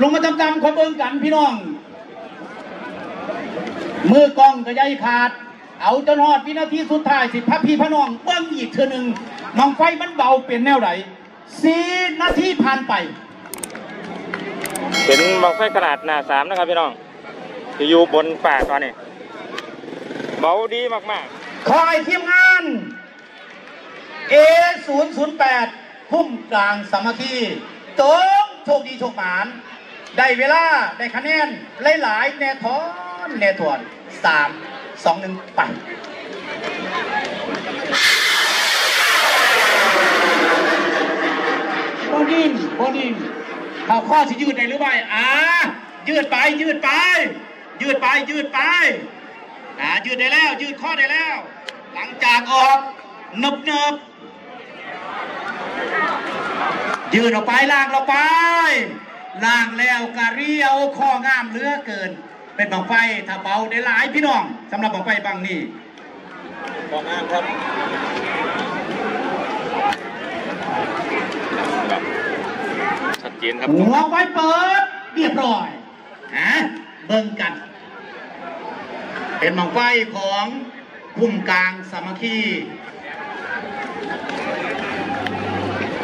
ลงมาจำๆคนเบิ่งกันพี่น้อง มือกล้องก็ใหญ่ขาด เอาจนฮอดวินาทีสุดท้ายสิพระพี่พระน้องเบิ่งอีกเทื่อหนึงน้องไฟมันเบาเป็นแนวไหนสี่นาทีผ่านไป เป็นบังไฟขนาดหน้าสามนะครับพี่น้องที่อยู่บนป่าตอนนี้เบาดีมากคอยทีมงาน A 0 0 8 พุ่มกลางสามัคคีจงโชคดีโชคหมาน ได้เวลา ได้คะแนนหลายๆแน่ทอนแน่ทวนสามสองหนึ่งไปบอนิ่งบอนิ่งเอาข้อสิยืดได้หรือไม่อ่ายืดไปยืดไป ยืดไปยืดไปอ่ายืดได้แล้ว ยืดข้อได้แล้ว หลังจากออกเนิบเนิบยืดออกไปล่างออกไป ล่างแล้วกะเรียวข้องามเหลือเกิน เป็นบังไฟถ้าเบาได้หลายพี่น้องสำหรับบังไฟบังนี้ๆบอกงามครับชัดเจนครับหัวไฟเปิดเรียบร้อยฮะเบิ่งกัน เป็นบังไฟของพุ่มกลางสามัคคี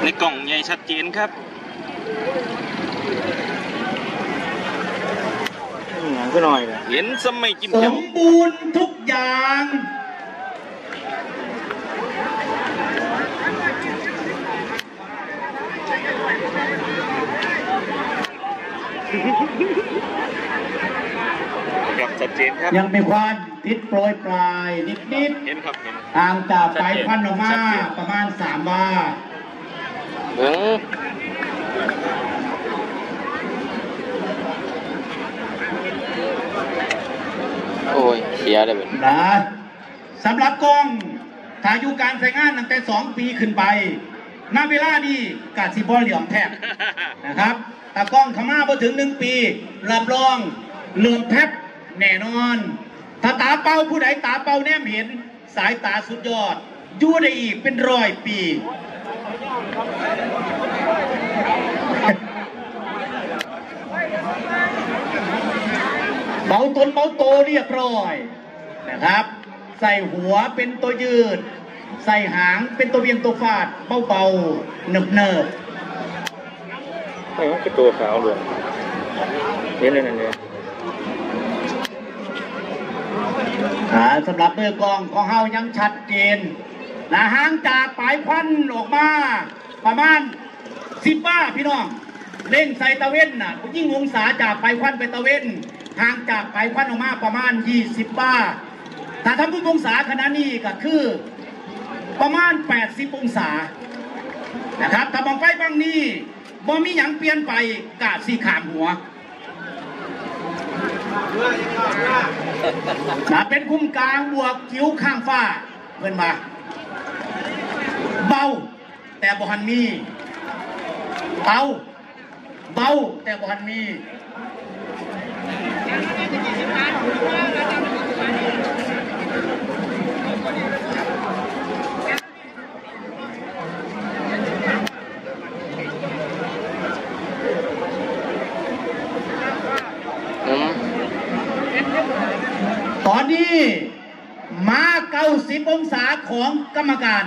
ในกล่องใหญ่ชัดเจนครับ งานก็หน่อยนะเห็นสมัยจิ้มสเจ้ามบูรณ์ทุกอย่างครับชัดเจนครับ ยังมีความติดโปรยปลายนิดเห็นครับเห็น ๆห่างจากไฟควันออกมาชัดเจน ประมาณสามวาเบิ้ง โอ้ยเสียเลยเป็นนะสำหรับกล้องถ้าอยู่การใช้งานตั้งแต่สองปีขึ้นไปณเวลานี้กาสิบอเหลี่ยมแทบนะครับตากล้องขม่าพอถึงหนึ่งปี รับรองเหลื่อมแทบแน่นอน ถ้าตาเป้าผู้ใดตาเป้าแนมเห็น สายตาสุดยอดอยู่ได้อีกเป็นร้อยปี เบาตนเบาโตเรียบร้อยนะครับ ใส่หัวเป็นตัวยืด ใส่หางเป็นตัวเวียงตัวฟาดเบาๆเนิบเนิบไอ้มันคือตัวขาวเหลืองเห็นเลยนั่นเลยๆอ่าสำหรับมือกลองของเฮายังชัดเจนนะห่างจากปลายควันออกมาประมาณสิบบ้าพี่น้องเร่งใส่ตะเว้นน่ะยิ่งองศาจากปลายควันไปตะเว้น ห่างจากปลายควันออกมาประมาณ 20บ้าถ้าทำพุ่งองศาขนาดนี้ก็คือประมาณ 80 องศานะครับถ้าบังไฟบางนี้บ่มีหยังเปลี่ยนไปกาดสีขามหัวนะเป็นคุ้มกลางบวกคิ้วข้างฟ้าเพื่อนมาเบา แต่บ่หันมีเบาเบาแต่บ่หันมี ตอนนี้มาเก้าสิบองศาของกรรมการ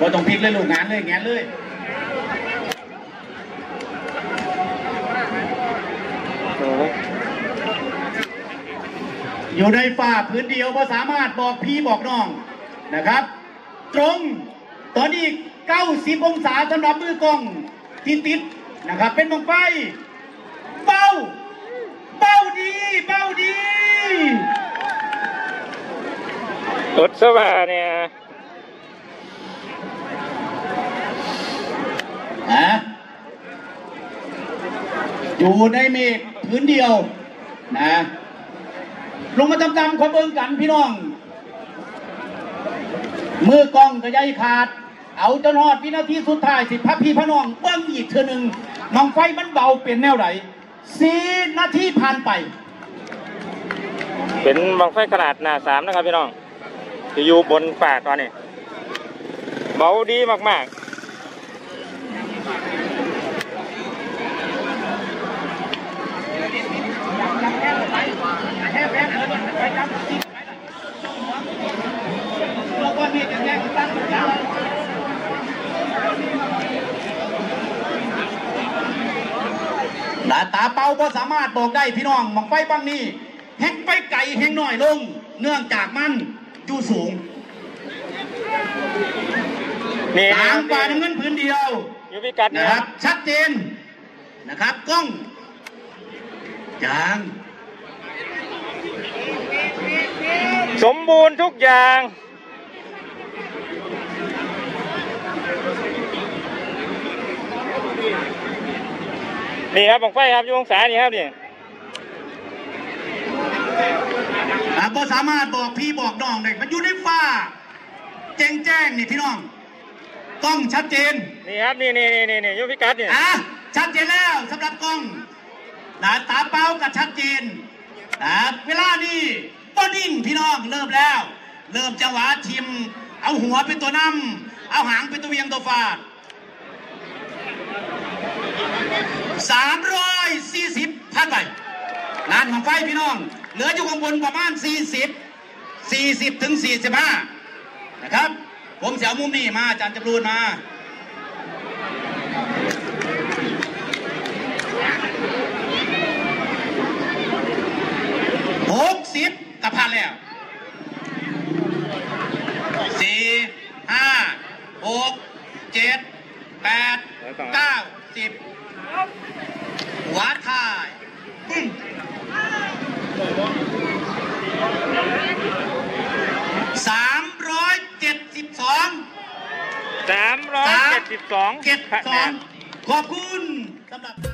บ่ต้องพลิกเลยลูกงานเลยแงนเลย โอ้ย อยู่ในฝ่าพื้นเดียวก็สามารถบอกพี่บอกน้องนะครับ ตรงตอนนี้ 90 องศาสำหรับมือกล้องที่ติดนะครับ เป็นบังไฟเบ้าเบ้าดีเบ้าดีรถสว่าเนี่ยนะอยู่ในเมฆพื้นเดียวนะ ลงมาจำๆคนเบิ่งกันพี่น้อง มือกล้องก็ใหญ่ขาด เอาจนฮอดวินาทีสุดท้ายสิพระพี่พระน้องเบิ้งอีกเทื่อหนึ่งน้องไฟมันเบาเป็นแนวไหนสี่นาทีผ่านไป เป็นบังไฟขนาดหนาสามนะครับพี่น้องที่อยู่บนป่าตอนนี้ เบาดีมากห น้าตาเป่าก็สามารถบอกได้พี่น้องมองไฟบางนี้แห้งไปไก่แห้งน้อยลง เนื่องจากมันอยู่สูงๆนี่กลางป่าน้ำเงินพื้นเดียวอยู่พิกัดนะนะคครัรับบชัดเจนนะครับกล้องจางสมบูรณ์ทุกอย่าง นี่ครับบังไฟครับอยู่องศานี่ครับนี่อ่าก็สามารถบอกพี่บอกน้องได้มันอยู่ในฟ้า แจ้งแจ้งนี่พี่น้องกล้องชัดเจน นี่ครับนี่นี่นี่นี่นี่อยู่พิกัดนี่อะชัดเจนแล้วสำหรับกล้องหน้าตาเป้ากับชัดเจนอ่าเวลานี้บอดิ้งพี่น้องเริ่มแล้ว เริ่มจังหวะทีม เอาหัวเป็นตัวนำเอาหางเป็นตัวเวียงตัวฟาด สามร้อยสี่สิบพันไปลานของไฟพี่น้อง เหลืออยู่ข้างบนประมาณสี่สิบสี่สิบถึงสี่สิบห้านะครับ ผมเสียวมุมนี้มาอาจารย์จำรูนมาหกสิบกับพันแล้วสี่ห้าหกเจ็ดแปดเก้าสิบ หัวท้ายปึ้งสามร้อยเจ็ดสิบสองสามร้อยเจ็ดสิบสองเจ็ดสองขอบคุณสำหรับ